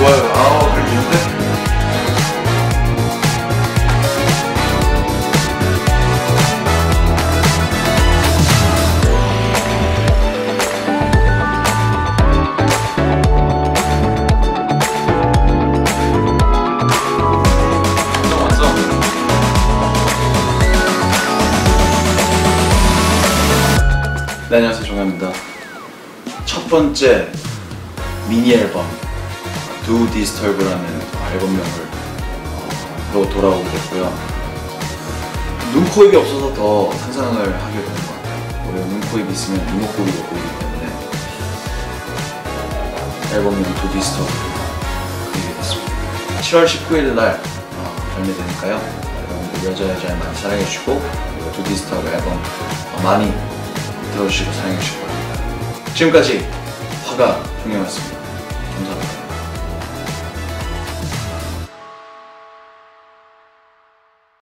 좋아요. 아, 그럼 있는데? 네, 안녕하세요. 종현입니다. 첫 번째 미니 앨범 Do Disturb라는 앨범명을 로 돌아오게 됐고요. 눈, 코, 입이 없어서 더 상상을 하게 되는 것 같아요. 오히려 눈, 코, 입이 있으면 이목구비가 보이기 때문에 앨범명 Do Disturb를 그리게 됐습니다. 7월 19일 날 어, 발매되니까요. 여러분들 여자 여자 많이 사랑해주시고 그리고 Disturb 앨범 어, 많이 들어주시고 사랑해주시기 바랍니다. 지금까지 화가. 감사합니다.